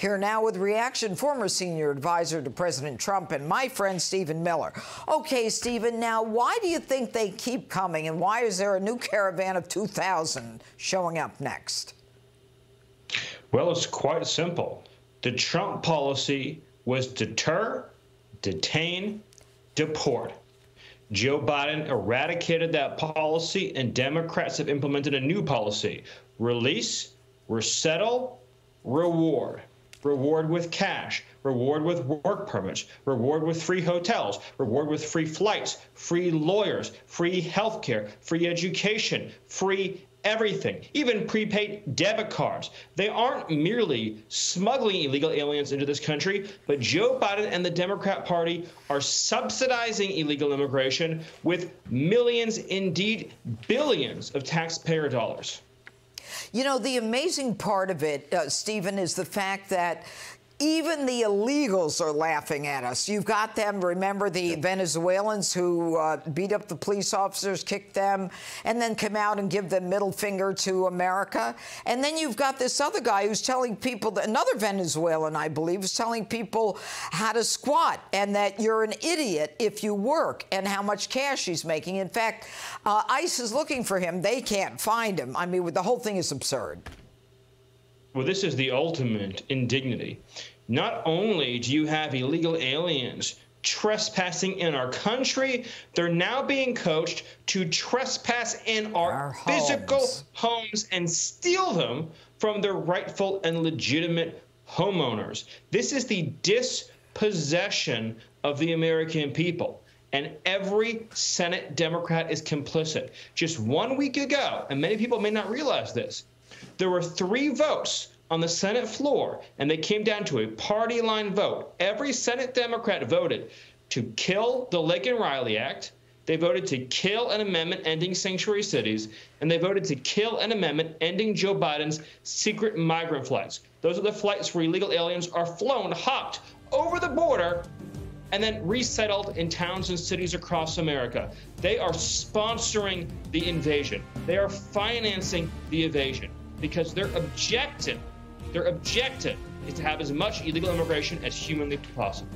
Here now with reaction, former senior advisor to President Trump and my friend Stephen Miller. Okay, Stephen, now why do you think they keep coming and why is there a new caravan of 2,000 showing up next? Well, it's quite simple. The Trump policy was deter, detain, deport. Joe Biden eradicated that policy, and Democrats have implemented a new policy release, resettle, reward. Reward with cash, reward with work permits, reward with free hotels, reward with free flights, free lawyers, free healthcare, free education, free everything, even prepaid debit cards. They aren't merely smuggling illegal aliens into this country, but Joe Biden and the Democrat Party are subsidizing illegal immigration with millions, indeed billions, of taxpayer dollars. You know, the amazing part of it, uh, Stephen, is the fact that even the illegals are laughing at us. You've got them, remember the Venezuelans who uh, beat up the police officers, kicked them, and then come out and give the middle finger to America. And then you've got this other guy who's telling people, that, another Venezuelan, I believe, is telling people how to squat and that you're an idiot if you work and how much cash he's making. In fact, uh, ICE is looking for him. They can't find him. I mean, the whole thing is absurd. Well, this is the ultimate indignity. Not only do you have illegal aliens trespassing in our country, they're now being coached to trespass in our, our physical homes. homes and steal them from their rightful and legitimate homeowners. This is the dispossession of the American people and every Senate Democrat is complicit. Just one week ago, and many people may not realize this, there were three votes on the Senate floor, and they came down to a party line vote. Every Senate Democrat voted to kill the Laken Riley Act. They voted to kill an amendment ending sanctuary cities, and they voted to kill an amendment ending Joe Biden's secret migrant flights. Those are the flights where illegal aliens are flown, hopped over the border, and then resettled in towns and cities across America. They are sponsoring the invasion. They are financing the invasion because their objective, their objective is to have as much illegal immigration as humanly possible.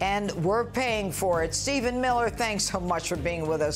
And we're paying for it. Stephen Miller, thanks so much for being with us.